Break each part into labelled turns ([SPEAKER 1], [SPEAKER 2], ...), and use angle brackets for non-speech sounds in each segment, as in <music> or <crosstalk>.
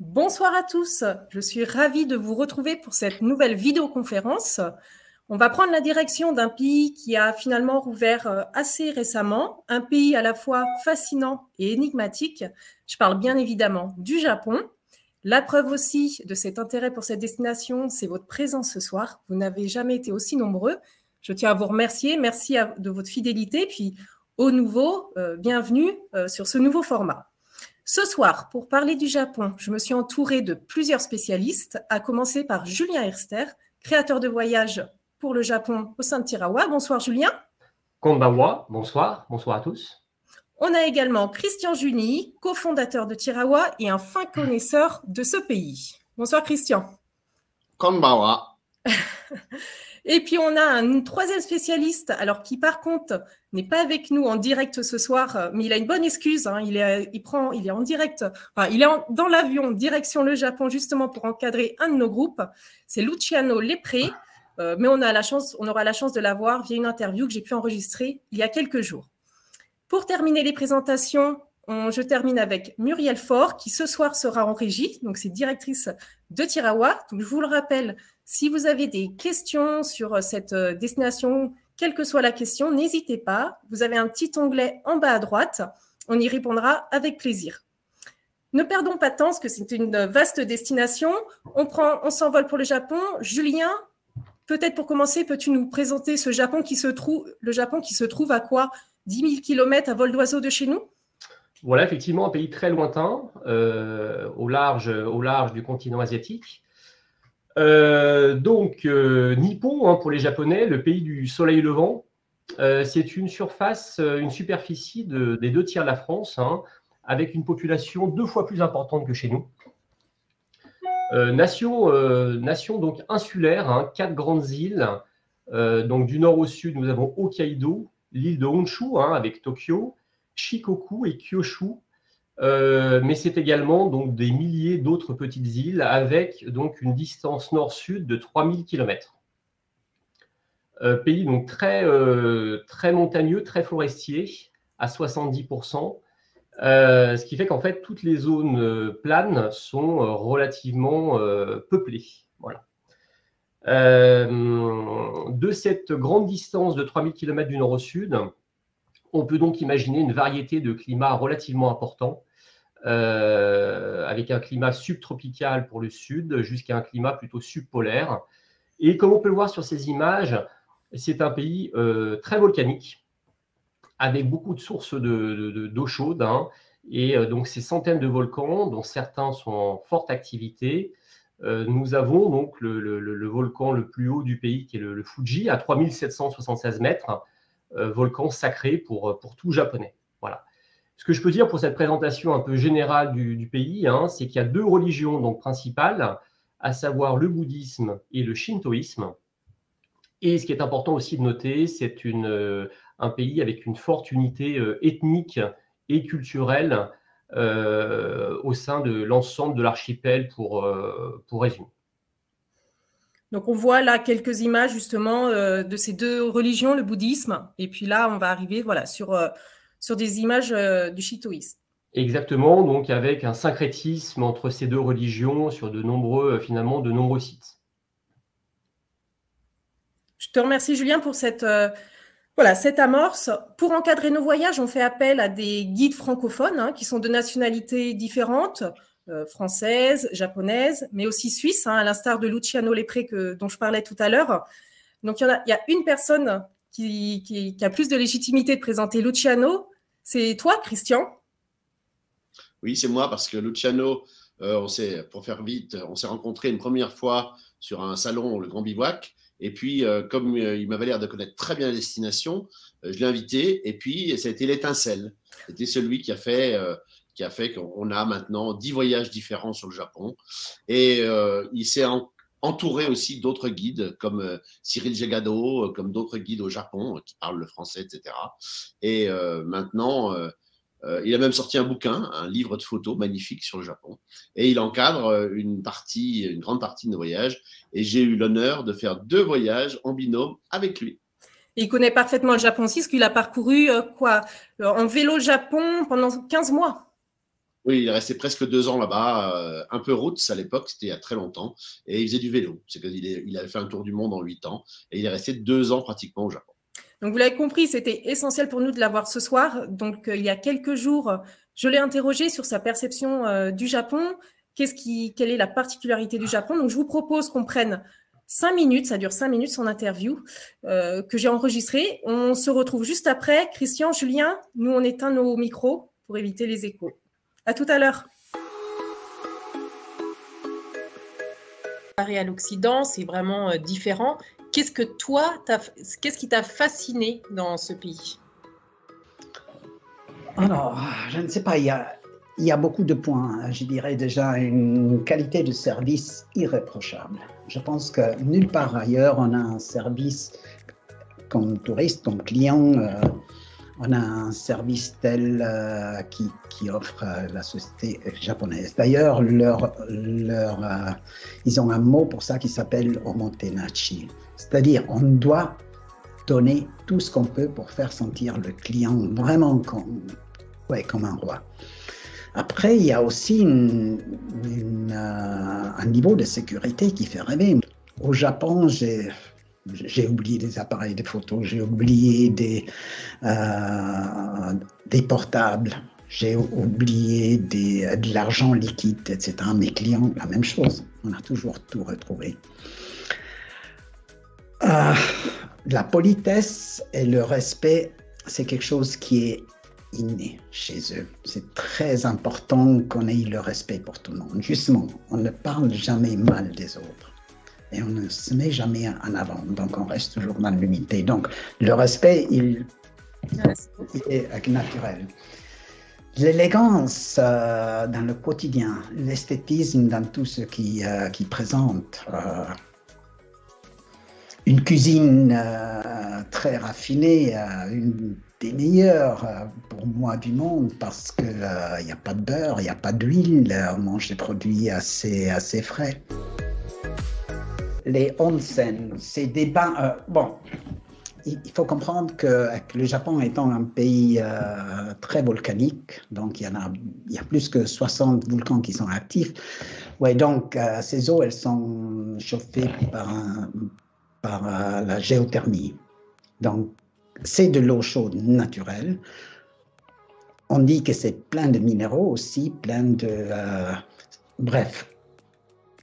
[SPEAKER 1] Bonsoir à tous, je suis ravie de vous retrouver pour cette nouvelle vidéoconférence. On va prendre la direction d'un pays qui a finalement rouvert euh, assez récemment, un pays à la fois fascinant et énigmatique. Je parle bien évidemment du Japon. La preuve aussi de cet intérêt pour cette destination, c'est votre présence ce soir. Vous n'avez jamais été aussi nombreux. Je tiens à vous remercier. Merci de votre fidélité. Puis, au nouveau, euh, bienvenue euh, sur ce nouveau format. Ce soir, pour parler du Japon, je me suis entourée de plusieurs spécialistes, à commencer par Julien Herster, créateur de voyages pour le Japon au sein de Tirawa. Bonsoir Julien.
[SPEAKER 2] Konbawa, bonsoir, bonsoir à tous.
[SPEAKER 1] On a également Christian Juni, cofondateur de Tirawa et un fin connaisseur de ce pays. Bonsoir Christian.
[SPEAKER 3] Konbawa. <laughs>
[SPEAKER 1] Et puis on a un troisième spécialiste, alors qui par contre n'est pas avec nous en direct ce soir, mais il a une bonne excuse. Hein. il, est, il, prend, il est en direct, enfin, il est dans l'avion direction le Japon justement pour encadrer un de nos groupes. C'est Luciano Lepré. Euh, mais on, a la chance, on aura la chance de l'avoir via une interview que j'ai pu enregistrer il y a quelques jours. Pour terminer les présentations, je termine avec Muriel Faure, qui ce soir sera en régie, donc c'est directrice de Tirawa. Donc je vous le rappelle, si vous avez des questions sur cette euh, destination, quelle que soit la question, n'hésitez pas. Vous avez un petit onglet en bas à droite. On y répondra avec plaisir. Ne perdons pas de temps, parce que c'est une vaste destination. On, prend, on s'envole pour le Japon. Julien, Peut-être pour commencer, peux-tu nous présenter ce Japon qui se trouve, le Japon qui se trouve à quoi? 10 000 km à vol d'oiseau de chez nous?
[SPEAKER 2] Voilà, effectivement, un pays très lointain, euh, au, large, du continent asiatique. Euh, donc, euh, Nippon, hein, pour les Japonais, le pays du soleil levant, c'est une surface, une superficie des deux tiers de la France, hein, avec une population deux fois plus importante que chez nous. Nation, nation donc insulaire, hein, quatre grandes îles. Donc du nord au sud, nous avons Hokkaido, l'île de Honshu avec Tokyo, Shikoku et Kyushu. mais c'est également donc des milliers d'autres petites îles avec donc une distance nord-sud de 3000 km. pays donc très, très montagneux, très forestier, à 70%, euh, ce qui fait qu'en fait, toutes les zones euh, planes sont euh, relativement peuplées. De cette grande distance de 3000 km du nord au sud, on peut donc imaginer une variété de climats relativement importants, avec un climat subtropical pour le sud jusqu'à un climat plutôt subpolaire. Et comme on peut le voir sur ces images, c'est un pays très volcanique, avec beaucoup de sources d'eau de, chaude. Hein. et euh, donc, ces centaines de volcans, dont certains sont en forte activité, euh, nous avons donc le, volcan le plus haut du pays, qui est le, Fuji, à 3776 mètres, euh, volcan sacré pour, pour tout japonais. Voilà. Ce que je peux dire pour cette présentation un peu générale du, pays, hein, c'est qu'il y a deux religions donc, principales, à savoir le bouddhisme et le shintoïsme. Et ce qui est important aussi de noter, c'est une, un pays avec une forte unité euh, ethnique et culturelle euh, au sein de l'ensemble de l'archipel, pour, euh, pour résumer.
[SPEAKER 1] Donc on voit là quelques images justement de ces deux religions, le bouddhisme, et puis là on va arriver voilà, sur, sur des images du shintoïsme.
[SPEAKER 2] Exactement, donc avec un syncrétisme entre ces deux religions sur de nombreux, finalement, de nombreux sites.
[SPEAKER 1] Je te remercie Julien pour cette, voilà, cette amorce, pour encadrer nos voyages, on fait appel à des guides francophones hein, qui sont de nationalités différentes, euh, françaises, japonaises, mais aussi suisses, hein, à l'instar de Luciano Lepré que, dont je parlais tout à l'heure. Donc il y, a, une personne qui, a plus de légitimité de présenter Luciano, c'est toi, Christian?
[SPEAKER 3] Oui, c'est moi, parce que Luciano, euh, on pour faire vite, on s'est rencontrés une première fois sur un salon, le Grand Bivouac, et puis, euh, comme il m'avait l'air de connaître très bien la destination, je l'ai invité. Et puis, ça a été l'étincelle. C'était celui qui a fait, qui a fait qu'on a maintenant dix voyages différents sur le Japon. Et il s'est entouré aussi d'autres guides comme Cyril Jagado, comme d'autres guides au Japon qui parlent le français, etc. Et maintenant, euh, il a même sorti un bouquin, un livre de photos magnifique sur le Japon. Et il encadre euh, une partie, une grande partie de nos voyages. Et j'ai eu l'honneur de faire deux voyages en binôme avec lui.
[SPEAKER 1] il connaît parfaitement le Japon aussi, parce qu'il a parcouru euh, quoi En vélo Japon pendant 15 mois.
[SPEAKER 3] Oui, il est resté presque deux ans là-bas, euh, un peu route à l'époque, c'était il y a très longtemps, et il faisait du vélo. C'est qu'il il avait fait un tour du monde en huit ans, et il est resté deux ans pratiquement au Japon.
[SPEAKER 1] Donc vous l'avez compris, c'était essentiel pour nous de l'avoir ce soir. Donc euh, il y a quelques jours, je l'ai interrogé sur sa perception euh, du Japon. Qu'est-ce qui, quelle est la particularité du Japon? Donc je vous propose qu'on prenne cinq minutes, ça dure cinq minutes son interview que j'ai enregistré. On se retrouve juste après. Christian, Julien, nous on éteint nos micros pour éviter les échos. À tout à l'heure. à l'Occident, c'est vraiment euh, différent. Qu'est-ce que toi, qu'est-ce qui t'a fasciné dans ce pays?
[SPEAKER 4] Alors, je ne sais pas, il y a, il y a beaucoup de points. Je dirais déjà une qualité de service irréprochable. Je pense que nulle part ailleurs on a un service comme touriste, comme client. Euh, on a un service tel euh, qui, offre euh, la société japonaise. D'ailleurs, leur, leur, euh, ils ont un mot pour ça qui s'appelle omotenachi. C'est-à-dire, on doit donner tout ce qu'on peut pour faire sentir le client vraiment comme, ouais, comme un roi. Après, il y a aussi un niveau de sécurité qui fait rêver. Au Japon, j'ai j'ai oublié des appareils de photo, j'ai oublié des, euh, des portables, j'ai oublié des, de l'argent liquide, etc. Mes clients, la même chose. On a toujours tout retrouvé. Euh, la politesse et le respect, c'est quelque chose qui est inné chez eux. C'est très important qu'on ait le respect pour tout le monde. Justement, on ne parle jamais mal des autres et on ne se met jamais en avant. Donc on reste toujours dans l'unité. Donc le respect, il, est naturel. L'élégance euh, dans le quotidien, l'esthétisme dans tout ce qui, euh, qui présente. Euh, une cuisine très raffinée, une des meilleures pour moi du monde parce qu'il n'y a pas de beurre, il n'y a pas d'huile, on mange des produits assez, assez frais les onsen, c'est des bains. Euh, bon, il faut comprendre que, le Japon étant un pays euh, très volcanique, donc il y, en a, il y a plus que 60 volcans qui sont actifs. Ouais, donc euh, ces eaux, elles sont chauffées par, par la géothermie. Donc c'est de l'eau chaude naturelle. On dit que c'est plein de minéraux aussi, plein de... bref,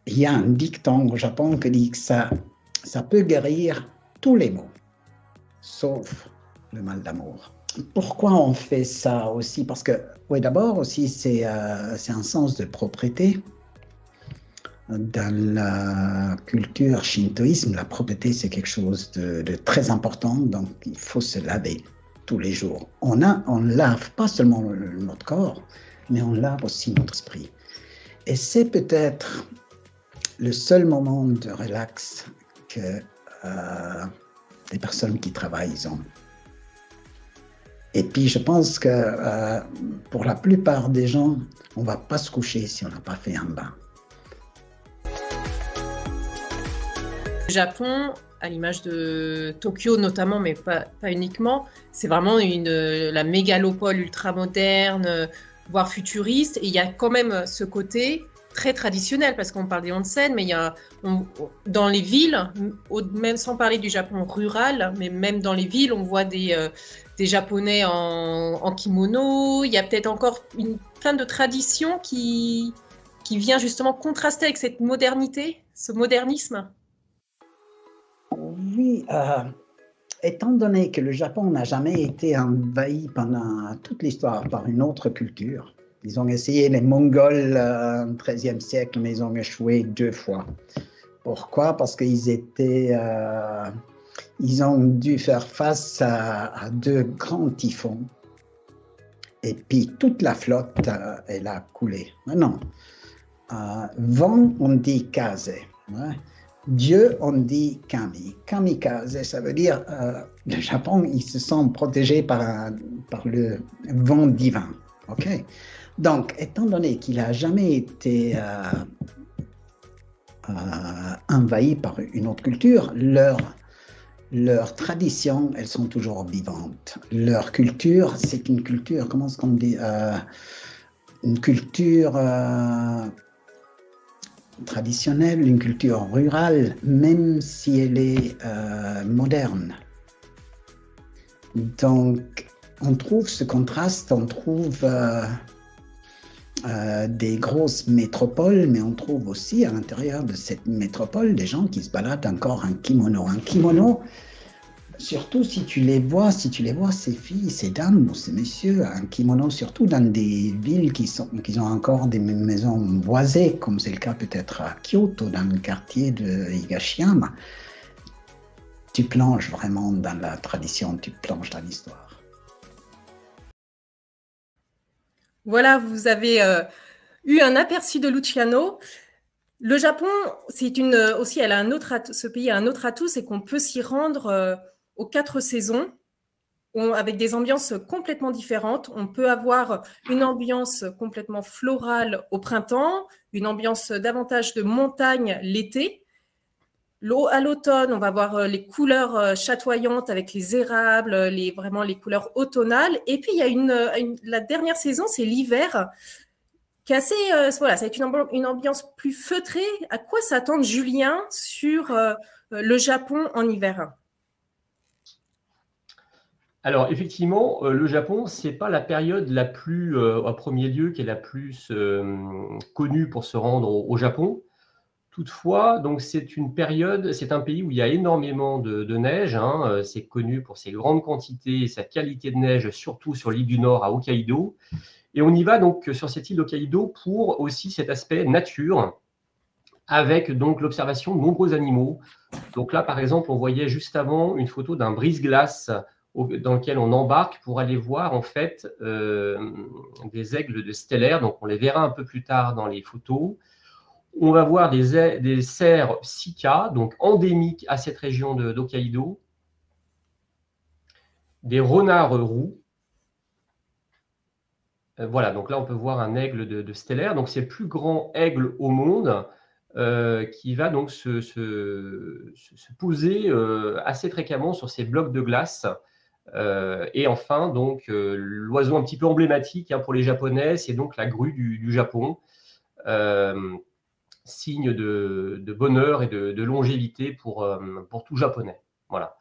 [SPEAKER 4] il y a un dicton au Japon qui dit que ça, peut guérir tous les maux, sauf le mal d'amour. Pourquoi on fait ça aussi? Parce que, oui, d'abord aussi, c'est euh, un sens de propriété. Dans la culture shintoïsme, la propriété, c'est quelque chose de, très important, donc il faut se laver tous les jours. On, a, on lave pas seulement notre corps, mais on lave aussi notre esprit. Et c'est peut-être le seul moment de relax que euh, les personnes qui travaillent ont. Et puis je pense que euh, pour la plupart des gens, on ne va pas se coucher si on n'a pas fait un bain.
[SPEAKER 1] Le Japon, à l'image de Tokyo notamment, mais pas, uniquement, c'est vraiment la mégalopole ultra-moderne, voire futuriste. Et il y a quand même ce côté très traditionnel parce qu'on parle des onsen, mais il y a dans les villes, même sans parler du Japon rural, mais même dans les villes, on voit des, euh, Japonais en, kimono. Il y a peut-être encore une, plein de traditions qui, qui vient justement contraster avec cette modernité, ce modernisme.
[SPEAKER 4] Oui, euh, étant donné que le Japon n'a jamais été envahi pendant toute l'histoire par une autre culture, ils ont essayé les Mongols euh, au XIIIe siècle, mais ils ont échoué deux fois. Pourquoi? Parce qu'ils étaient, euh, ils ont dû faire face à, deux grands typhons. Et puis toute la flotte, euh, elle a coulé. Non. vent, on dit kaze. Dieu, on dit kami. Kamikaze, ça veut dire le Japon, ils se sont protégés par, par le vent divin. OK donc, étant donné qu'il n'a jamais été euh, euh, envahi par une autre culture, leurs traditions, elles sont toujours vivantes. Leur culture, c'est une culture, comment euh, une culture traditionnelle, une culture rurale, même si elle est moderne. Donc, on trouve ce contraste, on trouve euh, des grosses métropoles, mais on trouve aussi à l'intérieur de cette métropole des gens qui se baladent encore en kimono. Un kimono, surtout si tu les vois, si tu les vois, ces filles, ces dames ou ces messieurs, un kimono, surtout dans des villes qui, sont, qui ont encore des maisons boisées, comme c'est le cas peut-être à Kyoto, dans le quartier de Higashiyama, tu plonges vraiment dans la tradition, tu plonges dans l'histoire.
[SPEAKER 1] Voilà, vous avez euh, eu un aperçu de Luciano. Le Japon, c'est une aussi, a un autre ce pays a un autre atout, c'est qu'on peut s'y rendre euh, aux quatre saisons, avec des ambiances complètement différentes. On peut avoir une ambiance complètement florale au printemps, une ambiance davantage de montagne l'été, à l'automne, on va voir euh, les couleurs euh, chatoyantes avec les érables, euh, vraiment les couleurs automnales. Et puis, il y a une, la dernière saison, c'est l'hiver, qui est assez, voilà, ça va être une, ambiance plus feutrée. À quoi s'attend Julien sur le Japon en hiver?
[SPEAKER 2] Alors effectivement, le Japon, c'est pas la période la plus, au premier lieu, qui est la plus connue pour se rendre au Japon. Toutefois, donc c'est une période, c'est un pays où il y a énormément de, neige. Hein, euh, c'est connu pour ses grandes quantités et sa qualité de neige, surtout sur l'île du Nord à Hokkaido. Et on y va donc sur cette île Hokkaido pour aussi cet aspect nature, avec donc l'observation de nombreux animaux. Donc là, par exemple, on voyait juste avant une photo d'un brise-glace dans lequel on embarque pour aller voir en fait euh, des aigles de stellaire. Donc on les verra un peu plus tard dans les photos on va voir des, cerfs Sika, donc endémiques à cette région d'Hokkaido, des renards roux. Euh, voilà, donc là on peut voir un aigle de, stellaire. Donc c'est le plus grand aigle au monde euh, qui va donc se, poser euh, assez fréquemment sur ces blocs de glace. et enfin, donc l'oiseau un petit peu emblématique hein, pour les Japonais, c'est donc la grue du Japon signe de, bonheur et de, longévité pour, euh, pour tout japonais. Voilà.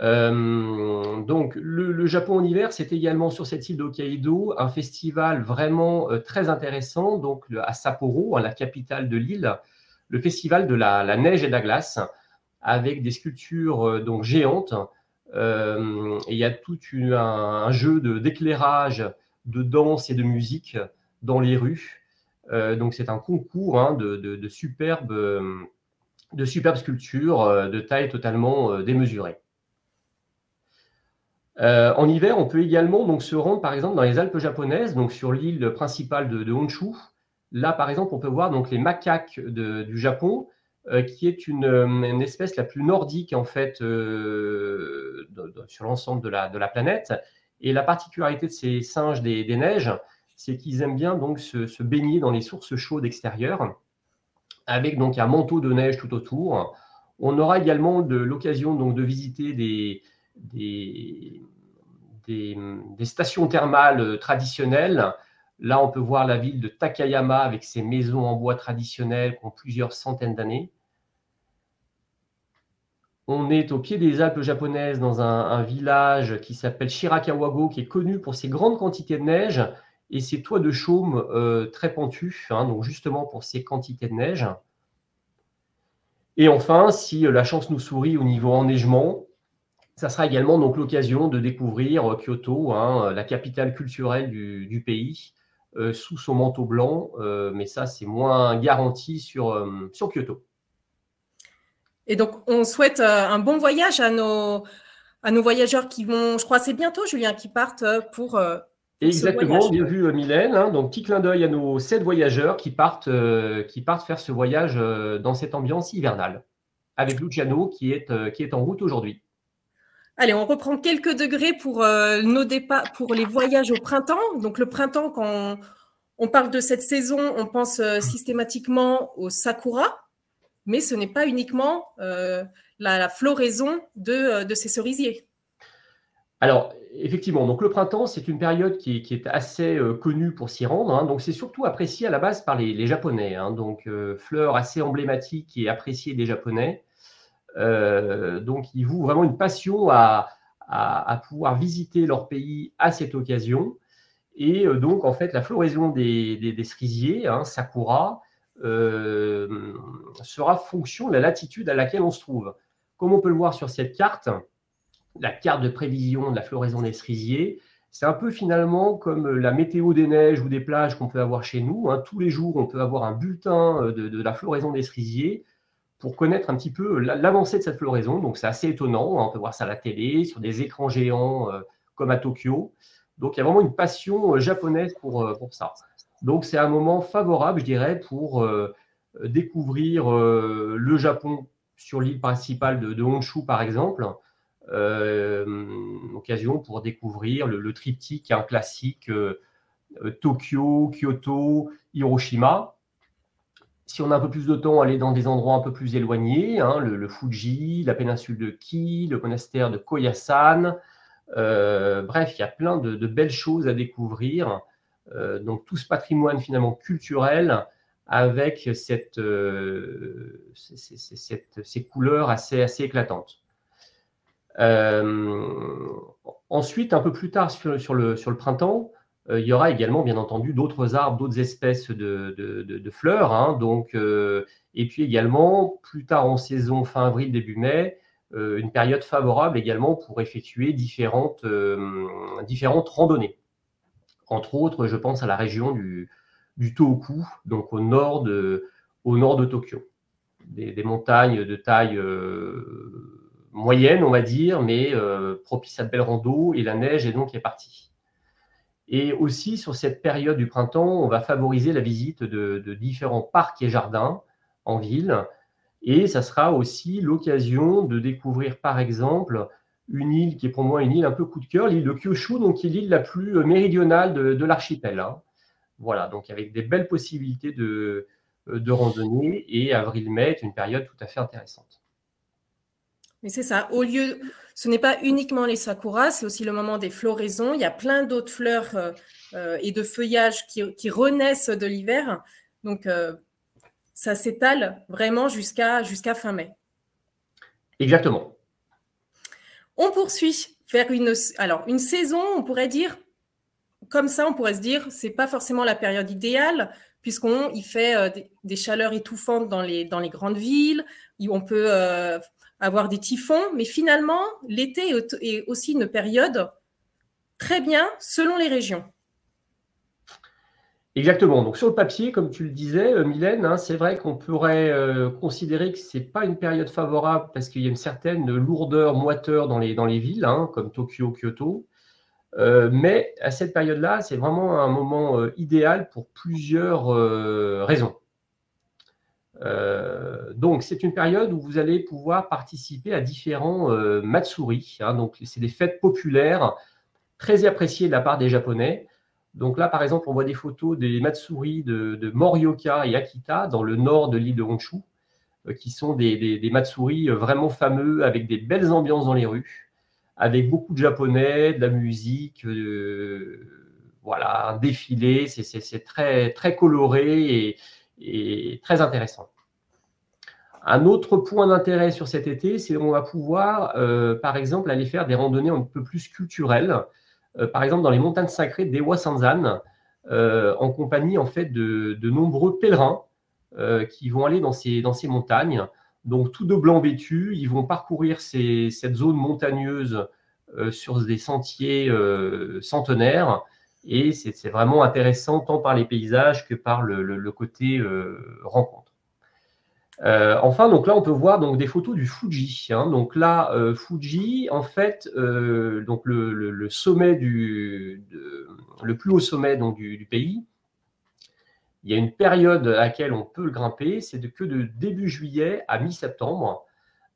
[SPEAKER 2] Euh, donc, le, Japon en hiver, c'est également sur cette île d'Hokkaido un festival vraiment euh, très intéressant, donc à Sapporo, la capitale de l'île, le festival de la, neige et de la glace, avec des sculptures donc géantes. et il y a tout un, un jeu d'éclairage, de danse et de musique dans les rues. Euh, donc c'est un concours hein, de, superbes, euh, de superbes sculptures euh, de taille totalement démesurée. en hiver, on peut également donc, se rendre par exemple dans les Alpes japonaises, donc sur l'île principale de, Honshu. Là, par exemple, on peut voir donc les macaques du Japon, qui est une, espèce la plus nordique en fait sur l'ensemble de la, planète. Et la particularité de ces singes des neiges, c'est qu'ils aiment bien donc se, baigner dans les sources chaudes extérieures, avec donc un manteau de neige tout autour. On aura également l'occasion donc de visiter des, stations thermales traditionnelles. Là, on peut voir la ville de Takayama avec ses maisons en bois traditionnelles qui ont plusieurs centaines d'années. On est au pied des Alpes japonaises dans un, un village qui s'appelle Shirakawago, qui est connu pour ses grandes quantités de neige et ces toits de chaume euh, très pentus, hein, donc justement pour ces quantités de neige. Et enfin, si euh, la chance nous sourit au niveau enneigement, ça sera également donc l'occasion de découvrir euh, Kyoto, hein, la capitale culturelle du, pays, sous son manteau blanc, mais ça c'est moins garanti sur, Kyoto.
[SPEAKER 1] Et donc on souhaite un bon voyage à nos, à nos voyageurs qui vont, je crois c'est bientôt Julien, qui partent pour
[SPEAKER 2] Exactement, bien vu euh, Mylène. Hein. donc, petit clin d'œil à nos sept voyageurs qui partent, euh, qui partent faire ce voyage euh, dans cette ambiance hivernale, avec Luciano qui est, qui est en route aujourd'hui.
[SPEAKER 1] Allez, on reprend quelques degrés pour, nos départs, pour les voyages au printemps. Donc, le printemps, quand on, parle de cette saison, on pense systématiquement au sakura, mais ce n'est pas uniquement la, floraison de, de ces cerisiers.
[SPEAKER 2] Alors, effectivement, donc le printemps, c'est une période qui, est assez euh, connue pour s'y rendre. Hein. donc, c'est surtout apprécié à la base par les, Japonais. Hein. donc, euh, fleur assez emblématique et appréciée des Japonais. Euh, donc, ils vouent vraiment une passion à, pouvoir visiter leur pays à cette occasion. Et donc, en fait, la floraison des, cerisiers, hein, Sakura, sera fonction de la latitude à laquelle on se trouve. Comme on peut le voir sur cette carte, la carte de prévision de la floraison des cerisiers, c'est un peu finalement comme la météo des neiges ou des plages qu'on peut avoir chez nous. Hein. Tous les jours, on peut avoir un bulletin euh, de, la floraison des cerisiers pour connaître un petit peu l'avancée de cette floraison. Donc c'est assez étonnant. Hein. On peut voir ça à la télé, sur des écrans géants euh, comme à Tokyo. Donc il y a vraiment une passion euh, japonaise pour, pour ça. Donc c'est un moment favorable, je dirais, pour découvrir le Japon sur l'île principale de, de Honshu, par exemple euh, occasion pour découvrir le, triptyque, un classique euh, euh, Tokyo, Kyoto, Hiroshima. Si on a un peu plus de temps, aller dans des endroits un peu plus éloignés, hein, le, Fuji, la péninsule de Ki, le monastère de Koyasan. bref, il y a plein de, belles choses à découvrir. donc tout ce patrimoine finalement culturel avec cette, ces couleurs assez, assez éclatantes. Euh, ensuite, un peu plus tard sur, le, printemps, euh, il y aura également, bien entendu, d'autres arbres, d'autres espèces de, fleurs. Hein. donc, euh, et puis également, plus tard en saison, fin avril, début mai, une période favorable également pour effectuer différentes, randonnées. Entre autres, je pense à la région du, du Tohoku, donc au nord de, Tokyo. Des montagnes de taille moyenne, on va dire, mais euh, propice à de belles rando et la neige est donc partie. Et aussi, sur cette période du printemps, on va favoriser la visite de, différents parcs et jardins en ville. Et ça sera aussi l'occasion de découvrir, par exemple, une île qui est pour moi une île un peu coup de cœur, l'île de Kyushu, donc qui est l'île la plus euh, méridionale de, l'archipel. Hein. Voilà, donc avec des belles possibilités de, de randonnée. Et avril-mai est une période tout à fait intéressante.
[SPEAKER 1] Mais c'est ça. Au lieu, ce n'est pas uniquement les sakuras, c'est aussi le moment des floraisons. Il y a plein d'autres fleurs euh, euh, et de feuillages qui, renaissent de l'hiver. Donc, euh, ça s'étale vraiment jusqu'à jusqu'à fin mai.
[SPEAKER 2] Exactement.
[SPEAKER 1] On poursuit vers une, alors, une saison, on pourrait dire, comme ça, on pourrait se dire, c'est pas forcément la période idéale, puisqu'on y fait des, chaleurs étouffantes dans les, dans les grandes villes. On peut avoir des typhons, mais finalement, l'été est aussi une période très bien selon les régions.
[SPEAKER 2] Exactement. Donc sur le papier, comme tu le disais, euh, Mylène, hein, c'est vrai qu'on pourrait euh, considérer que ce n'est pas une période favorable parce qu'il y a une certaine lourdeur, moiteur dans les, villes, hein, comme Tokyo, Kyoto. Euh, mais à cette période-là, c'est vraiment un moment idéal pour plusieurs raisons. Euh, donc, c'est une période où vous allez pouvoir participer à différents euh, matsuri. Hein. donc, c'est des fêtes populaires très appréciées de la part des Japonais. Donc là, par exemple, on voit des photos des matsuri de, Morioka et Akita dans le nord de l'île de Honshu, euh, qui sont des, des, matsuri vraiment fameux avec des belles ambiances dans les rues, avec beaucoup de Japonais, de la musique, voilà, un défilé. C'est très, très coloré et très intéressant. Un autre point d'intérêt sur cet été, c'est qu'on va pouvoir, euh, par exemple, aller faire des randonnées un peu plus culturelles, euh, par exemple dans les montagnes sacrées d'Ewa Sanzan, euh, en compagnie en fait de, nombreux pèlerins qui vont aller dans ces, montagnes. Donc tout de blanc vêtus, ils vont parcourir cette zone montagneuse sur des sentiers centenaires. Et c'est vraiment intéressant tant par les paysages que par le côté rencontre. Euh, enfin, donc là, on peut voir donc, des photos du Fuji. Hein. Donc là, euh, Fuji, en fait, euh, donc le, sommet du, le plus haut sommet du, pays, il y a une période à laquelle on peut le grimper, c'est que de début juillet à mi-septembre.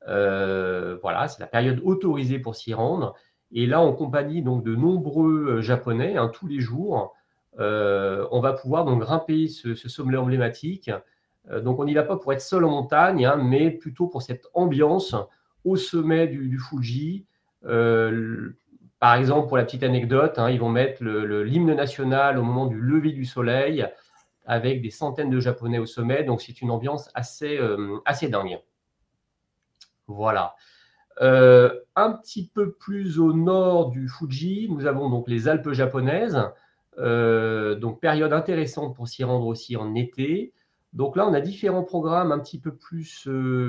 [SPEAKER 2] voilà, c'est la période autorisée pour s'y rendre. Et là, en compagnie donc, de nombreux Japonais, hein, tous les jours, on va pouvoir grimper ce sommet emblématique donc on n'y va pas pour être seul en montagne, hein, mais plutôt pour cette ambiance au sommet du, Fuji, euh, par exemple, pour la petite anecdote, hein, ils vont mettre l'hymne national au moment du lever du soleil avec des centaines de Japonais au sommet. Donc, c'est une ambiance assez, euh, dingue. Voilà. Euh, un petit peu plus au nord du Fuji, nous avons donc les Alpes japonaises. Euh, donc, période intéressante pour s'y rendre aussi en été. Donc là, on a différents programmes un petit peu plus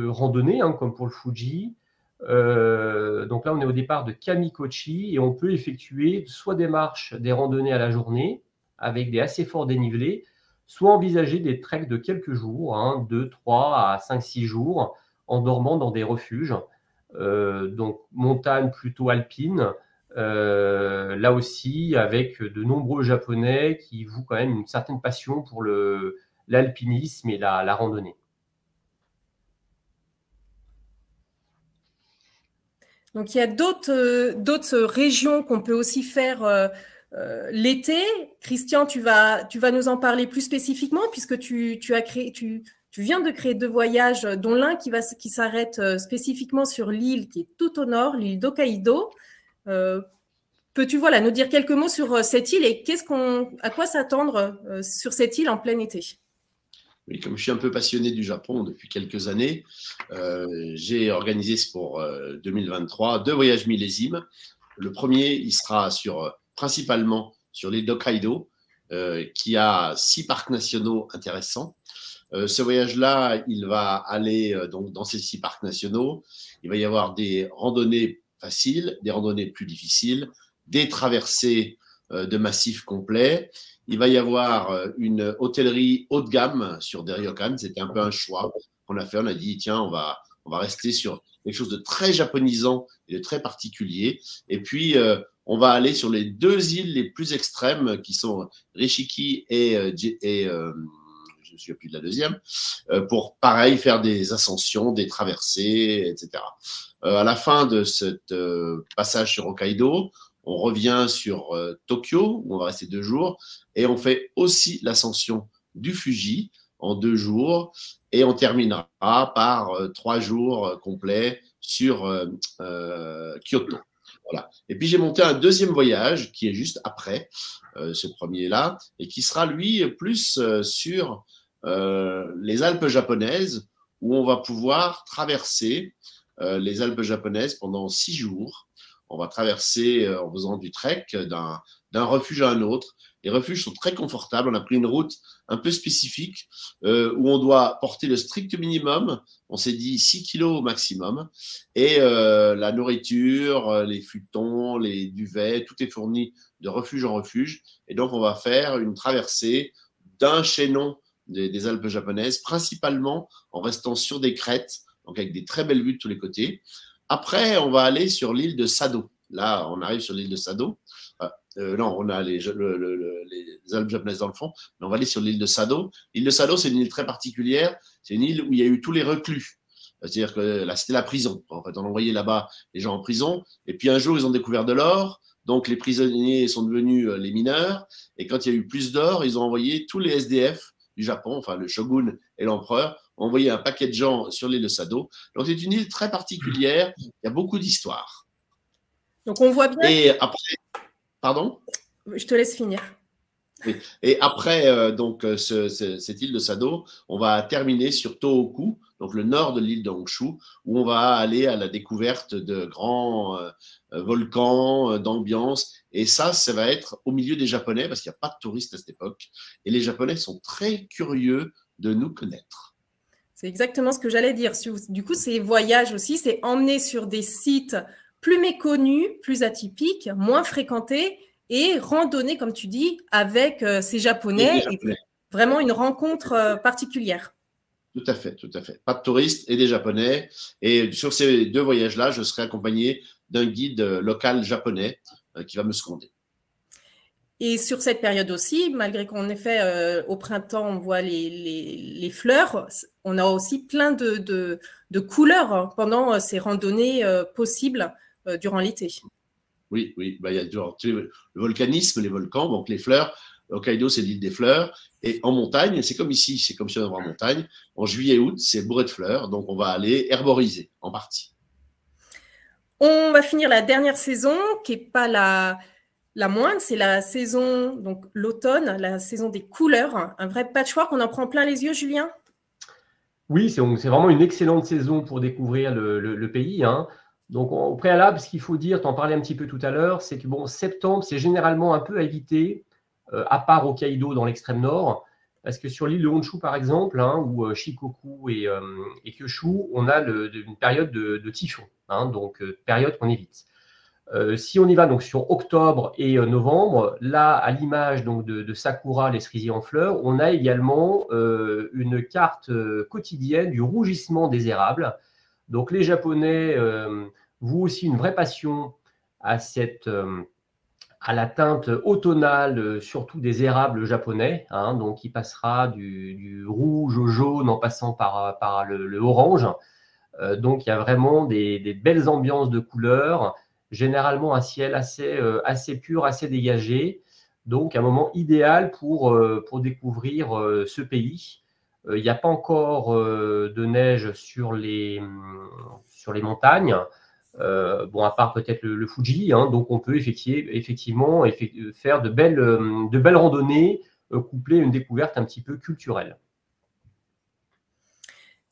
[SPEAKER 2] randonnés, hein, comme pour le Fuji. Euh, donc là, on est au départ de Kamikochi et on peut effectuer soit des marches, des randonnées à la journée avec des assez forts dénivelés, soit envisager des treks de quelques jours, 2, 3 à 5, 6 jours, en dormant dans des refuges. Euh, donc montagne plutôt alpine, euh, là aussi avec de nombreux Japonais qui vouent quand même une certaine passion pour l'alpinisme et la randonnée.
[SPEAKER 1] Donc il y a d'autres euh, régions qu'on peut aussi faire euh, euh, l'été. Christian, tu vas, nous en parler plus spécifiquement puisque tu, viens de créer deux voyages, dont l'un qui, qui s'arrête spécifiquement sur l'île qui est tout au nord, l'île d'Hokkaido. Peux-tu voilà, nous dire quelques mots sur cette île et qu'est-ce qu'on, à quoi s'attendre sur cette île en plein été?
[SPEAKER 3] Comme je suis un peu passionné du Japon depuis quelques années, euh, j'ai organisé pour 2023 euh, deux voyages millésimes. Le premier, il sera euh, principalement sur l'île d'Hokkaido, qui a six parcs nationaux intéressants. ce voyage-là, il va aller dans ces six parcs nationaux. Il va y avoir des randonnées faciles, des randonnées plus difficiles, des traversées de massifs complets il va y avoir euh, une hôtellerie haut de gamme sur des C'était un peu un choix qu'on a fait. On a dit, tiens, on va, on va rester sur quelque chose de très japonisant et de très particulier. Et puis, euh, on va aller sur les deux îles les plus extrêmes qui sont Rishiki et, euh, et je ne souviens plus de la deuxième, pour pareil faire des ascensions, des traversées, etc. à la fin de ce passage sur Hokkaido, on revient sur euh, Tokyo, où on va rester deux jours, et on fait aussi l'ascension du Fuji en deux jours, et on terminera par euh, trois jours euh, complets sur Kyoto. Et puis j'ai monté un deuxième voyage qui est juste après ce premier-là, et qui sera lui plus sur les Alpes japonaises, où on va pouvoir traverser les Alpes japonaises pendant six jours on va traverser euh, en faisant du trek d'un refuge à un autre. Les refuges sont très confortables. On a pris une route un peu spécifique euh, où on doit porter le strict minimum. On s'est dit 6 kilos au maximum. Et euh, la nourriture, les futons, les duvets, tout est fourni de refuge en refuge. Et donc, on va faire une traversée d'un chaînon des, des, Alpes japonaises, principalement en restant sur des crêtes, donc avec des très belles vues de tous les côtés. Après, on va aller sur l'île de Sado. Là, on arrive sur l'île de Sado. Euh, euh, non, on a les, les, Alpes japonaises dans le fond, mais on va aller sur l'île de Sado. L'île de Sado, c'est une île très particulière. C'est une île où il y a eu tous les reclus. C'est-à-dire que là, c'était la prison. En fait, on envoyait là-bas les gens en prison. Et puis un jour, ils ont découvert de l'or. Donc, les prisonniers sont devenus euh, les mineurs. Et quand il y a eu plus d'or, ils ont envoyé tous les SDF du Japon, enfin le shogun et l'empereur, envoyé un paquet de gens sur l'île de Sado. Donc c'est une île très particulière, il y a beaucoup d'histoires.
[SPEAKER 1] Donc on voit bien.
[SPEAKER 3] Et après, pardon?
[SPEAKER 1] Je te laisse finir.
[SPEAKER 3] Et après euh, donc euh, cette île de Sado, on va terminer sur Tohoku, donc le nord de l'île de Honshu, où on va aller à la découverte de grands euh, volcans, d'ambiance. Et ça, ça va être au milieu des Japonais, parce qu'il n'y a pas de touristes à cette époque. Et les Japonais sont très curieux de nous connaître.
[SPEAKER 1] C'est exactement ce que j'allais dire. Du coup, ces voyages aussi, c'est emmener sur des sites plus méconnus, plus atypiques, moins fréquentés et randonner, comme tu dis, avec euh, ces Japonais. vraiment une rencontre euh, particulière.
[SPEAKER 3] Tout à fait, tout à fait. Pas de touristes et des Japonais. Et sur ces deux voyages-là, je serai accompagné d'un guide local japonais euh, qui va me seconder.
[SPEAKER 1] Et sur cette période aussi, malgré qu'en effet, euh, au printemps, on voit les, les, fleurs, on a aussi plein de, de, de couleurs hein, pendant euh, ces randonnées euh, possibles durant l'été.
[SPEAKER 3] Oui, oui, bah, il y a le volcanisme, les volcans, donc les fleurs. Hokkaido, c'est l'île des fleurs. Et en montagne, c'est comme ici, c'est comme si on avait en montagne. En juillet-août, c'est bourré de fleurs, donc on va aller herboriser en partie.
[SPEAKER 1] On va finir la dernière saison, qui n'est pas la, la moindre, c'est la saison, donc l'automne, la saison des couleurs, un vrai patchwork. On en prend plein les yeux, Julien?
[SPEAKER 2] Oui, c'est vraiment une excellente saison pour découvrir le, pays. Hein. Donc, au préalable, ce qu'il faut dire, tu en parlais un petit peu tout à l'heure, c'est que bon, septembre, c'est généralement un peu à éviter, euh, à part Hokkaido dans l'extrême nord, parce que sur l'île de Honshu, par exemple, hein, ou euh, Shikoku et, euh, et, Kyushu, on a une période de, typhon, hein, donc période qu'on évite. Si on y va donc sur octobre et novembre, là, à l'image donc de, Sakura, les cerisiers en fleurs, on a également une carte quotidienne du rougissement des érables. Donc les Japonais vouent aussi une vraie passion à cette à la teinte automnale, euh, surtout des érables japonais, hein, donc qui passera du, rouge au jaune en passant par, par le, orange. Euh, donc il y a vraiment des, belles ambiances de couleurs, généralement un ciel assez, euh, assez pur, assez dégagé. Donc un moment idéal pour, pour découvrir ce pays. Il n'y a pas encore de neige sur les, les montagnes. Euh, bon, à part peut-être le, Fuji, hein, donc on peut effectivement faire de belles, euh, randonnées euh, couplées à une découverte un petit peu culturelle.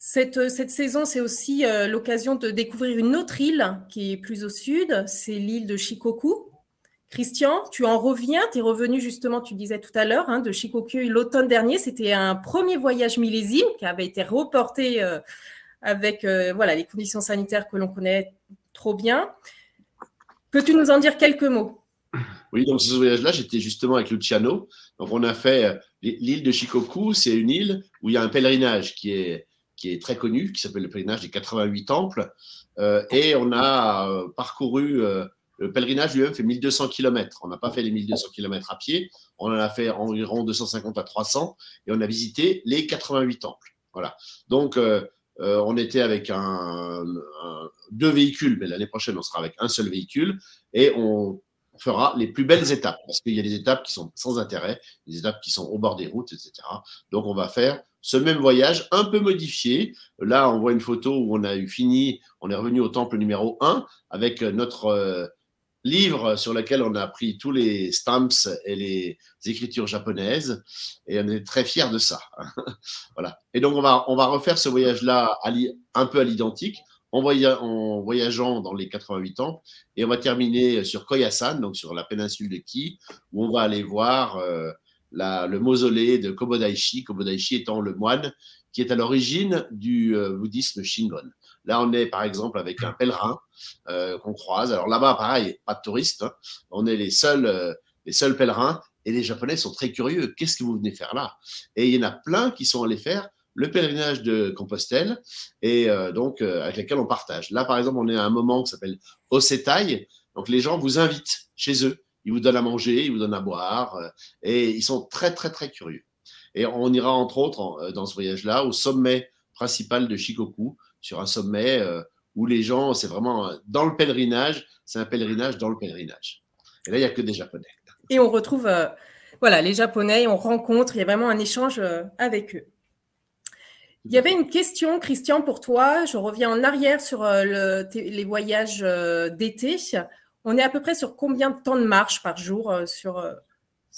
[SPEAKER 1] Cette, cette saison, c'est aussi l'occasion de découvrir une autre île qui est plus au sud, c'est l'île de Shikoku. Christian, tu en reviens, tu es revenu justement, tu disais tout à l'heure, hein, de Shikoku l'automne dernier. C'était un premier voyage millésime qui avait été reporté avec voilà, les conditions sanitaires que l'on connaît Trop bien. Peux-tu nous en dire quelques mots?
[SPEAKER 3] Oui, donc ce voyage-là, j'étais justement avec Luciano. Donc on a fait euh, l'île de Shikoku, c'est une île où il y a un pèlerinage qui est, qui est très connu, qui s'appelle le pèlerinage des 88 temples. Euh, et on a euh, parcouru, le pèlerinage lui-même fait 1200 km. On n'a pas fait les 1200 km à pied, on en a fait environ 250 à 300 et on a visité les 88 temples. Voilà. Donc, euh, on était avec un, deux véhicules, mais l'année prochaine, on sera avec un seul véhicule et on fera les plus belles étapes parce qu'il y a des étapes qui sont sans intérêt, des étapes qui sont au bord des routes, etc. Donc, on va faire ce même voyage un peu modifié. Là, on voit une photo où on a eu fini, on est revenu au temple numéro 1 avec notre euh, livre sur lequel on a appris tous les stamps et les écritures japonaises, et on est très fiers de ça. <laughs> voilà. Et donc, on va, on va refaire ce voyage-là un peu à l'identique, en, voyageant dans les 88 ans, et on va terminer sur Koyasan, donc sur la péninsule de Ki, où on va aller voir euh, le mausolée de Kobodaishi, Kobodaishi étant le moine qui est à l'origine du euh, bouddhisme Shingon. Là, on est par exemple avec un pèlerin euh, qu'on croise. Alors là-bas, pareil, pas de touristes. Hein. On est les seuls, les seuls pèlerins. Et les Japonais sont très curieux. Qu'est-ce que vous venez faire là? Et il y en a plein qui sont allés faire le pèlerinage de Compostelle et euh, donc avec lesquels on partage. Là, par exemple, on est à un moment qui s'appelle Osetai. Donc les gens vous invitent chez eux. Ils vous donnent à manger, ils vous donnent à boire et ils sont très, très, très curieux. Et on ira entre autres dans ce voyage-là au sommet principal de Shikoku, sur un sommet euh, où les gens, c'est vraiment euh, dans le pèlerinage, c'est un pèlerinage dans le pèlerinage. Et là, il n'y a que des Japonais.
[SPEAKER 1] Et on retrouve euh, voilà, les Japonais, on rencontre, il y a vraiment un échange avec eux. Il y avait une question, Christian, pour toi. Je reviens en arrière sur les voyages d'été. On est à peu près sur combien de temps de marche par jour sur,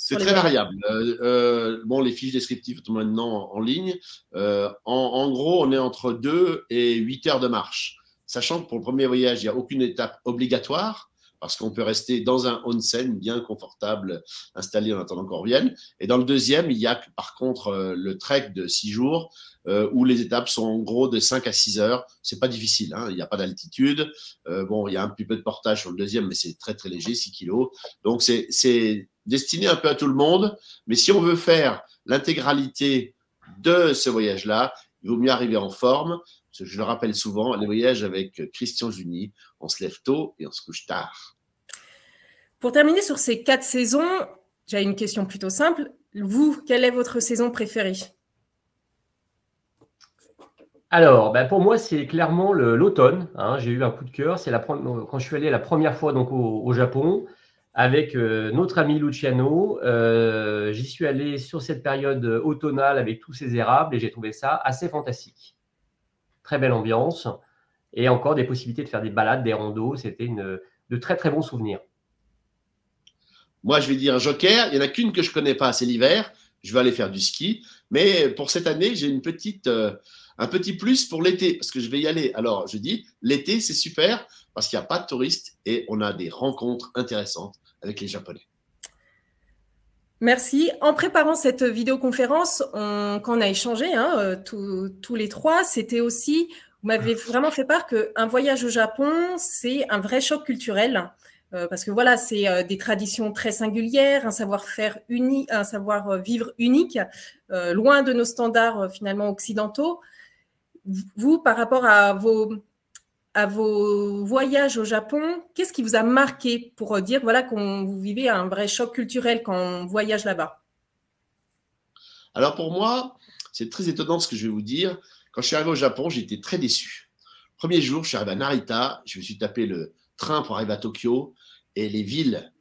[SPEAKER 3] c'est très variable. Euh, euh, bon, les fiches descriptives sont maintenant en, ligne. Euh, en, gros, on est entre 2 et 8 heures de marche. Sachant que pour le premier voyage, il n'y a aucune étape obligatoire parce qu'on peut rester dans un onsen bien confortable installé en attendant qu'on revienne. Et dans le deuxième, il y a par contre le trek de 6 jours où les étapes sont en gros de 5 à 6 heures. C'est pas difficile, hein. il n'y a pas d'altitude. bon, il y a un petit peu de portage sur le deuxième, mais c'est très très léger, 6 kilos. Donc c'est destiné un peu à tout le monde. Mais si on veut faire l'intégralité de ce voyage-là, il vaut mieux arriver en forme. Je le rappelle souvent, les voyages avec Christian Juni, on se lève tôt et on se couche tard.
[SPEAKER 1] Pour terminer sur ces quatre saisons, j'ai une question plutôt simple. Vous, quelle est votre saison préférée?
[SPEAKER 2] Alors, ben pour moi, c'est clairement l'automne. Hein. J'ai eu un coup de cœur. C'est quand je suis allé la première fois donc au Japon avec euh, notre ami Luciano. Euh, j'y suis allé sur cette période automnale avec tous ces érables et j'ai trouvé ça assez fantastique. Très belle ambiance. et encore des possibilités de faire des balades, des randos. C'était de très très bons souvenirs.
[SPEAKER 3] Moi, je vais dire Joker. Il n'y en a qu'une que je connais pas, c'est l'hiver. Je vais aller faire du ski. Mais pour cette année, j'ai une petite, euh, un petit plus pour l'été, parce que je vais y aller. Alors, je dis, l'été, c'est super, parce qu'il n'y a pas de touristes et on a des rencontres intéressantes avec les Japonais.
[SPEAKER 1] Merci. En préparant cette vidéoconférence, quand on a échangé hein, euh, tous les trois, c'était aussi, vous m'avez vraiment fait part qu'un voyage au Japon, c'est un vrai choc culturel. Euh, parce que voilà, c'est euh, des traditions très singulières, un savoir-faire unique, un savoir-vivre unique, loin de nos standards finalement occidentaux. Vous, par rapport à vos, à vos voyages au Japon, qu'est-ce qui vous a marqué pour dire voilà qu'on vous vivez un vrai choc culturel quand on voyage là-bas?
[SPEAKER 3] Alors pour moi, c'est très étonnant ce que je vais vous dire. Quand je suis arrivé au Japon, j'étais très déçu. Premier jour, je suis arrivé à Narita, je me suis tapé le train pour arriver à Tokyo et les villes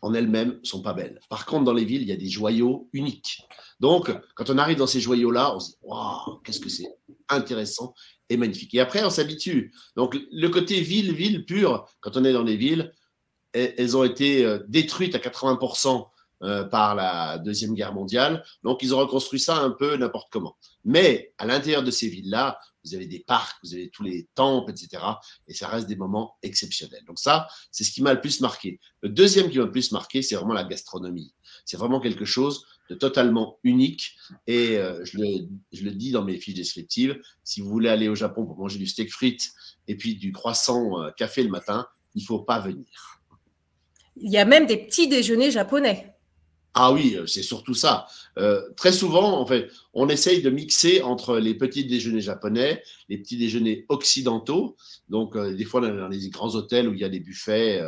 [SPEAKER 3] en elles-mêmes sont pas belles. Par contre, dans les villes, il y a des joyaux uniques. Donc, quand on arrive dans ces joyaux-là, on se dit Waouh, qu'est-ce que c'est intéressant magnifique. Et après, on s'habitue. Donc, le côté ville, ville pure, quand on est dans les villes, elles ont été euh, détruites à 80% euh, par la Deuxième Guerre mondiale. Donc, ils ont reconstruit ça un peu n'importe comment. Mais à l'intérieur de ces villes-là, vous avez des parcs, vous avez tous les temples, etc. Et ça reste des moments exceptionnels. Donc ça, c'est ce qui m'a le plus marqué. Le deuxième qui m'a le plus marqué, c'est vraiment la gastronomie. C'est vraiment quelque chose de totalement unique. Et euh, je, le, dis dans mes fiches descriptives, si vous voulez aller au Japon pour manger du steak frites et puis du croissant euh, café le matin, il ne faut pas venir.
[SPEAKER 1] Il y a même des petits déjeuners japonais.
[SPEAKER 3] Ah oui, euh, c'est surtout ça. Euh, très souvent, en fait, on essaye de mixer entre les petits déjeuners japonais, les petits déjeuners occidentaux. Donc, euh, des fois, dans les grands hôtels où il y a des buffets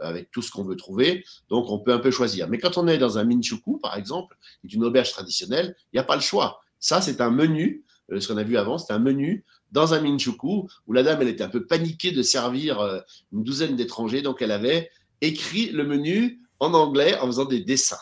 [SPEAKER 3] avec tout ce qu'on veut trouver. Donc, on peut un peu choisir. Mais quand on est dans un minchuku, par exemple, qui est une auberge traditionnelle, il n'y a pas le choix. Ça, c'est un menu. ce qu'on a vu avant, c'est un menu dans un minchuku où la dame, elle était un peu paniquée de servir une douzaine d'étrangers. Donc, elle avait écrit le menu en anglais en faisant des dessins.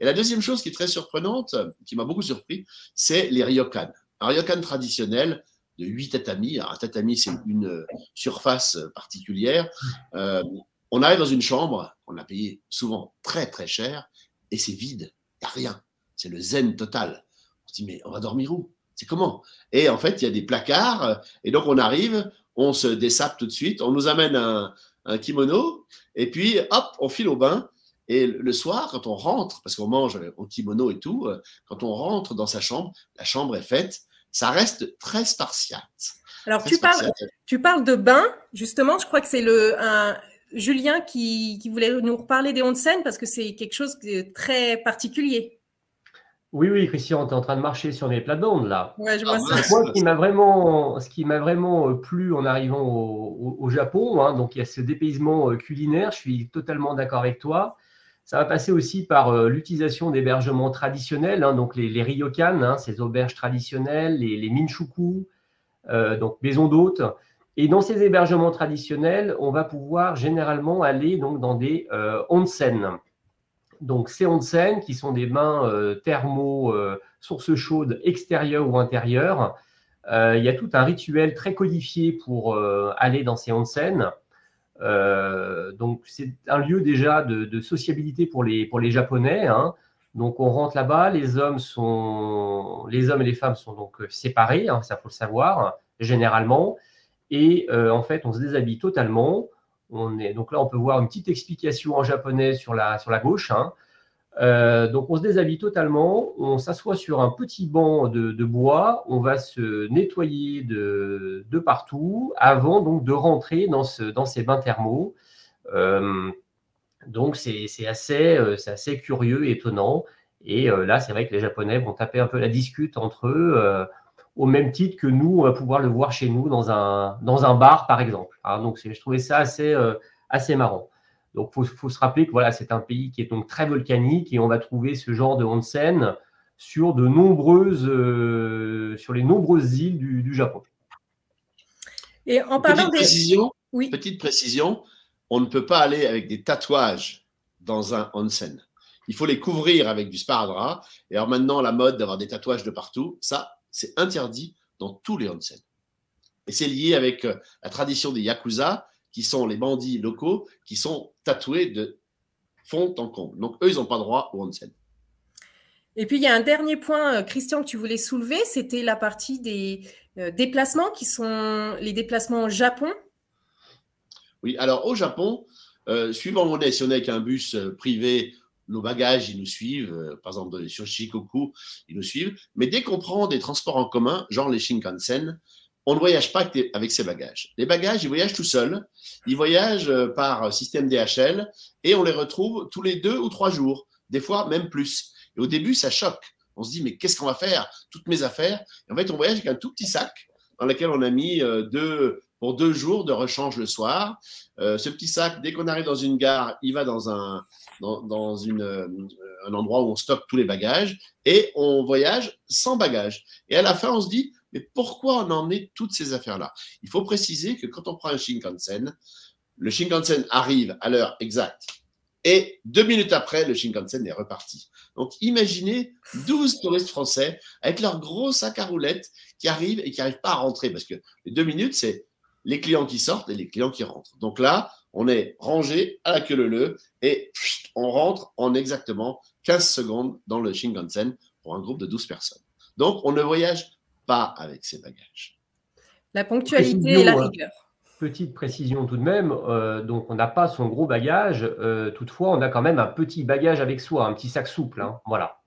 [SPEAKER 3] Et la deuxième chose qui est très surprenante, qui m'a beaucoup surpris, c'est les ryokan. Un ryokan traditionnel de 8 tatamis. un tatami, c'est une surface particulière. Euh, on arrive dans une chambre, on a payé souvent très très cher, et c'est vide, il n'y a rien. C'est le zen total. On se dit, mais on va dormir où? C'est comment? Et en fait, il y a des placards, et donc on arrive, on se dessape tout de suite, on nous amène un kimono, et puis hop, on file au bain, et le soir, quand on rentre, parce qu'on mange au kimono et tout, euh, quand on rentre dans sa chambre, la chambre est faite, ça reste très spartiate.
[SPEAKER 1] Alors, tu, Parles, tu parles de bain, justement, je crois que c'est le un, Julien qui, qui, voulait nous reparler des onsen parce que c'est quelque chose de très particulier.
[SPEAKER 2] Oui, oui, Christian, tu es en train de marcher sur mes plates-bandes là.
[SPEAKER 1] Ouais, je vois ah,
[SPEAKER 2] ça. Moi, ce qui m'a vraiment, ce qui m'a vraiment euh, plu en arrivant au, au, Japon, hein, donc il y a ce dépaysement euh, culinaire, je suis totalement d'accord avec toi. Ça va passer aussi par euh, l'utilisation d'hébergements traditionnels, hein, donc les, ryokan, hein, ces auberges traditionnelles, les, les minchuku, euh, donc maisons d'hôtes. Et dans ces hébergements traditionnels, on va pouvoir généralement aller donc dans des euh, onsen. Donc ces onsen qui sont des bains thermaux, sources chaudes extérieures ou intérieures. il y a tout un rituel très codifié pour aller dans ces onsen. Euh, donc c'est un lieu déjà de, sociabilité pour les, pour les Japonais. Hein. Donc on rentre là-bas, les hommes sont, les hommes et les femmes sont donc séparés, hein, ça faut le savoir généralement. Et euh, en fait, on se déshabille totalement. Donc là, on peut voir une petite explication en japonais sur la, sur la gauche. Hein. Euh, donc on se déshabille totalement, on s'assoit sur un petit banc de, bois, on va se nettoyer de, partout avant donc de rentrer dans, ce, dans ces bains thermaux. Euh, donc c'est assez, euh, curieux et étonnant. Et là, c'est vrai que les Japonais vont taper un peu la discute entre eux, au même titre que nous, on va pouvoir le voir chez nous dans un, bar, par exemple. Hein, donc je trouvais ça assez marrant. Donc, il faut, se rappeler que voilà, c'est un pays qui est donc très volcanique et on va trouver ce genre de onsen sur de nombreuses, euh, sur les nombreuses îles du, Japon.
[SPEAKER 1] Et en parlant
[SPEAKER 3] petite précision, oui. petite précision, on ne peut pas aller avec des tatouages dans un onsen. Il faut les couvrir avec du sparadrap. Et alors maintenant, la mode d'avoir des tatouages de partout, ça, c'est interdit dans tous les onsen. Et c'est lié avec euh, la tradition des Yakuza, qui sont les bandits locaux, qui sont tatoués de fond en comble. Donc, eux, ils n'ont pas droit au onsen.
[SPEAKER 1] Et puis, il y a un dernier point, Christian, que tu voulais soulever, c'était la partie des déplacements, qui sont les déplacements au Japon.
[SPEAKER 3] Oui, alors au Japon, suivant où on est, si on est avec un bus privé nos bagages, ils nous suivent. Euh, par exemple, sur Shikoku, ils nous suivent. Mais dès qu'on prend des transports en commun, genre les Shinkansen, on ne voyage pas avec ses bagages. Les bagages, ils voyagent tout seuls. Ils voyagent euh, par système DHL et on les retrouve tous les deux ou trois jours, des fois même plus. Et au début, ça choque. On se dit, mais qu'est-ce qu'on va faire? Toutes mes affaires. en fait, on voyage avec un tout petit sac dans lequel on a mis euh, deux, pour deux jours de rechange le soir. ce petit sac, dès qu'on arrive dans une gare, il va dans un, dans, une, euh, un endroit où on stocke tous les bagages et on voyage sans bagages. Et à la fin, on se dit, mais pourquoi on en est toutes ces affaires-là? Il faut préciser que quand on prend un Shinkansen, le Shinkansen arrive à l'heure exacte et deux minutes après, le Shinkansen est reparti. Donc imaginez 12 touristes français avec leur gros sac à roulettes qui arrivent et qui n'arrivent pas à rentrer parce que les deux minutes, c'est les clients qui sortent et les clients qui rentrent. Donc là, on est rangé à la queue leu et on rentre en exactement 15 secondes dans le Shinkansen pour un groupe de 12 personnes. Donc, on ne voyage pas avec ses bagages.
[SPEAKER 1] La ponctualité et la euh, rigueur.
[SPEAKER 2] Petite précision tout de même, euh, donc on n'a pas son gros bagage, euh, toutefois on a quand même un petit bagage avec soi, un petit sac souple, hein, voilà.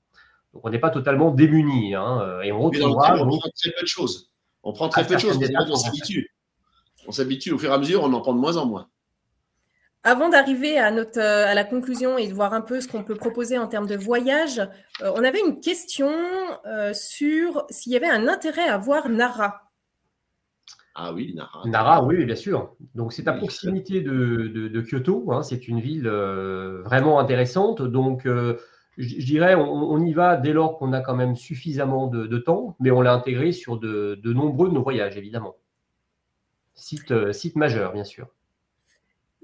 [SPEAKER 2] Donc on n'est pas totalement démuni, hein, et on
[SPEAKER 3] retrouvera. On prend très peu de choses. On prend très peu de choses, on s'habitue. On s'habitue au fur et à mesure, on en prend de moins en moins.
[SPEAKER 1] Avant d'arriver à, notre, à la conclusion et de voir un peu ce qu'on peut proposer en termes de voyage, euh, on avait une question euh, sur s'il y avait un intérêt à voir Nara.
[SPEAKER 3] Ah oui, Nara.
[SPEAKER 2] Nara, oui, bien sûr. Donc c'est à proximité de, Kyoto. Hein. c'est une ville euh, vraiment intéressante. Donc je dirais, on, y va dès lors qu'on a quand même suffisamment de, temps, mais on l'a intégré sur de, nombreux de nos voyages, évidemment. Site, site majeur, bien sûr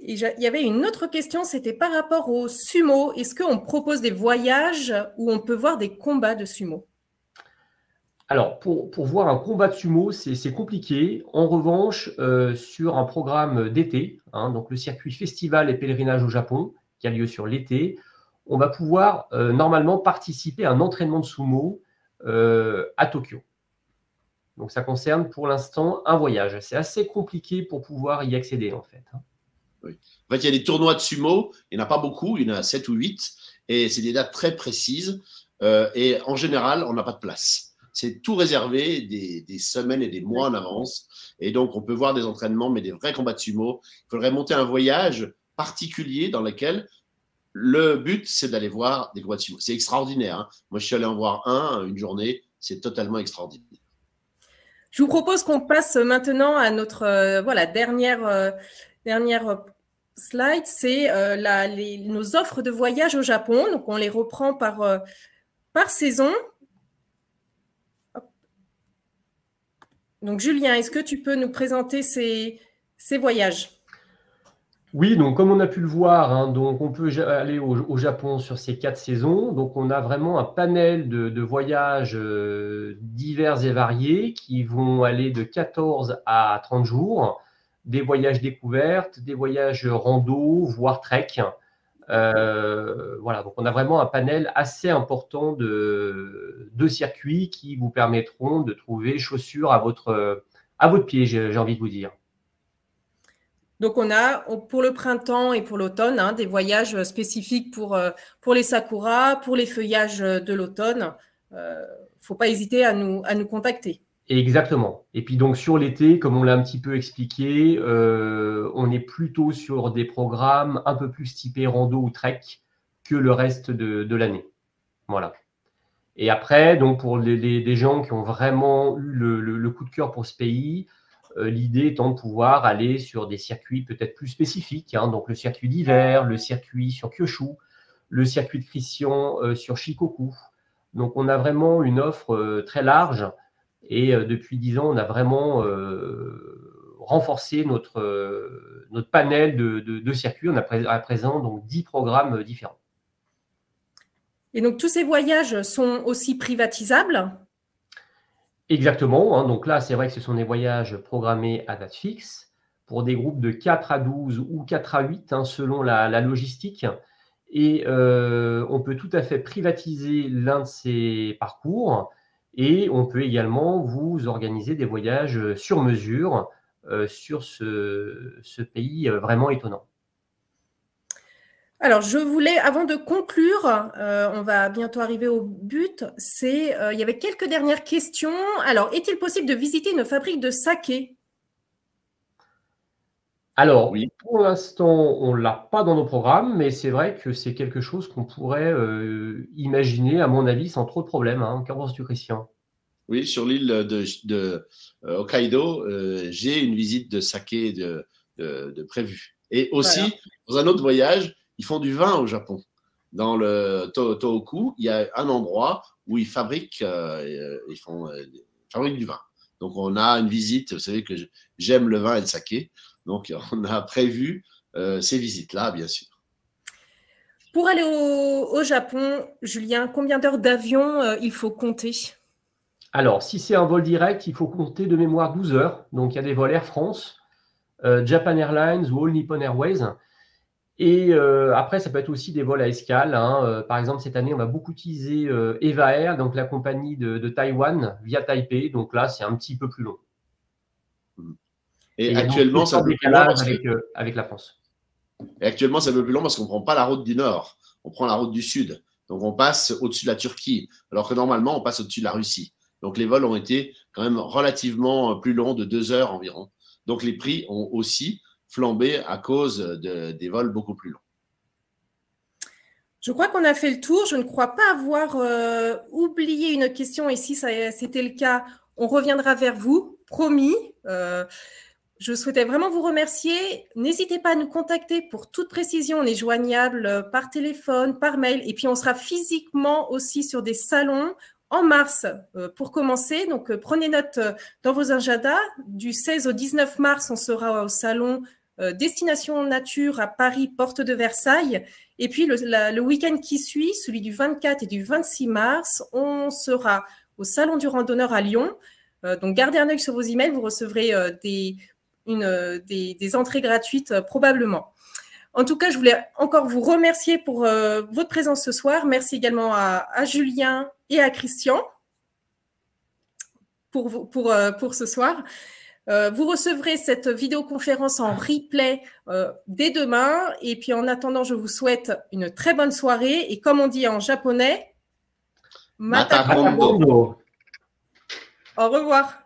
[SPEAKER 1] il y avait une autre question, c'était par rapport au sumo. Est-ce qu'on propose des voyages où on peut voir des combats de sumo?
[SPEAKER 2] Alors, pour, voir un combat de sumo, c'est compliqué. En revanche, euh, sur un programme d'été, hein, donc le circuit festival et pèlerinage au Japon, qui a lieu sur l'été, on va pouvoir euh, normalement participer à un entraînement de sumo euh, à Tokyo. Donc, ça concerne pour l'instant un voyage. C'est assez compliqué pour pouvoir y accéder, en fait. Hein.
[SPEAKER 3] En fait, il y a des tournois de sumo, il n'y en a pas beaucoup, il y en a 7 ou 8, et c'est des dates très précises. Euh, et en général, on n'a pas de place. C'est tout réservé des, semaines et des mois en avance. Et donc, on peut voir des entraînements, mais des vrais combats de sumo. Il faudrait monter un voyage particulier dans lequel le but, c'est d'aller voir des combats de sumo. C'est extraordinaire. Hein. Moi, je suis allé en voir un, une journée. C'est totalement extraordinaire.
[SPEAKER 1] Je vous propose qu'on passe maintenant à notre euh, voilà, dernière, euh, dernière slide, c'est euh, nos offres de voyage au Japon. Donc, on les reprend par, euh, saison. Donc, Julien, est-ce que tu peux nous présenter ces, ces voyages?
[SPEAKER 2] Oui, donc comme on a pu le voir, hein, donc on peut aller au, Japon sur ces quatre saisons. Donc on a vraiment un panel de, voyages euh, divers et variés qui vont aller de 14 à 30 jours des voyages découvertes, des voyages rando, voire trek. Euh, voilà, donc on a vraiment un panel assez important de, de, circuits qui vous permettront de trouver chaussures à votre, à pied, j'ai envie de vous dire.
[SPEAKER 1] Donc on a pour le printemps et pour l'automne hein, des voyages spécifiques pour, euh, les sakuras, pour les feuillages de l'automne. Il euh, ne faut pas hésiter à nous contacter.
[SPEAKER 2] Exactement. Et puis donc sur l'été, comme on l'a un petit peu expliqué, euh, on est plutôt sur des programmes un peu plus typés rando ou trek que le reste de, l'année. Voilà. Et après, donc pour les, gens qui ont vraiment eu le, coup de cœur pour ce pays, euh, l'idée étant de pouvoir aller sur des circuits peut-être plus spécifiques, hein. donc le circuit d'hiver, le circuit sur Kyushu, le circuit de Christian euh, sur Shikoku. Donc on a vraiment une offre très large et euh, depuis dix ans, on a vraiment euh, renforcé notre, euh, notre panel de, circuits. On a à présent donc 10 programmes différents.
[SPEAKER 1] Et donc tous ces voyages sont aussi privatisables?
[SPEAKER 2] Exactement. Hein. donc là, c'est vrai que ce sont des voyages programmés à date fixe pour des groupes de 4 à 12 ou 4 à 8 hein, selon la, logistique. Et euh, on peut tout à fait privatiser l'un de ces parcours et on peut également vous organiser des voyages sur mesure euh, sur ce, pays euh, vraiment étonnant.
[SPEAKER 1] Alors, je voulais, avant de conclure, on va bientôt arriver au but, c'est, il y avait quelques dernières questions. Alors, est-il possible de visiter une fabrique de saké
[SPEAKER 2] alors, oui. pour l'instant, on ne l'a pas dans nos programmes, mais c'est vrai que c'est quelque chose qu'on pourrait euh, imaginer, à mon avis, sans trop de problèmes. Hein. Qu'en penses-tu, Christian?
[SPEAKER 3] Oui, sur l'île de, euh, Hokkaido, euh, j'ai une visite de saké de, de, prévue. Et aussi, dans un autre voyage, ils font du vin au Japon. Dans le Tohoku, il y a un endroit où ils fabriquent, ils font, fabriquent du vin. Donc, on a une visite. Vous savez que j'aime le vin et le saké. Donc, <laughs> on a prévu euh, ces visites-là, bien sûr.
[SPEAKER 1] Pour aller au, Japon, Julien, combien d'heures d'avion euh, il faut compter?
[SPEAKER 2] Alors, si c'est un vol direct, il faut compter de mémoire 12 heures. Donc, il y a des vols Air France, euh, Japan Airlines ou All Nippon Airways. Et après, ça peut être aussi des vols à escale. Hein. par exemple, cette année, on va beaucoup utiliser Eva Air, donc la compagnie de, de Taïwan, via Taipei. Donc là, c'est un petit peu plus long.
[SPEAKER 3] Et, actuellement, ça
[SPEAKER 2] plus avec, euh, avec, la France.
[SPEAKER 3] Et actuellement, ça veut plus long parce qu'on ne prend pas la route du nord, on prend la route du sud. Donc on passe au-dessus de la Turquie, alors que normalement, on passe au-dessus de la Russie. Donc les vols ont été quand même relativement plus longs, de deux heures environ. Donc les prix ont aussi flambé à cause de, des vols beaucoup plus longs.
[SPEAKER 1] Je crois qu'on a fait le tour. Je ne crois pas avoir euh, oublié une question. Et si c'était le cas, on reviendra vers vous, promis. Euh, je souhaitais vraiment vous remercier. N'hésitez pas à nous contacter pour toute précision. On est joignable euh, par téléphone, par mail. Et puis, on sera physiquement aussi sur des salons en mars euh, pour commencer. Donc, euh, prenez note dans vos agendas. Du 16 au 19 mars, on sera au salon Destination Nature à Paris, porte de Versailles. Et puis, le, le week-end qui suit, celui du 24 et du 26 mars, on sera au Salon du Randonneur à Lyon. Donc, gardez un œil sur vos emails. Vous recevrez des une, euh, des, entrées gratuites euh, probablement. En tout cas, je voulais encore vous remercier pour euh, votre présence ce soir. Merci également à, Julien et à Christian pour, pour, pour ce soir. vous recevrez cette vidéoconférence en replay dès demain. Et puis en attendant, je vous souhaite une très bonne soirée. Et comme on dit en japonais,
[SPEAKER 3] Matakondo.
[SPEAKER 1] Au revoir.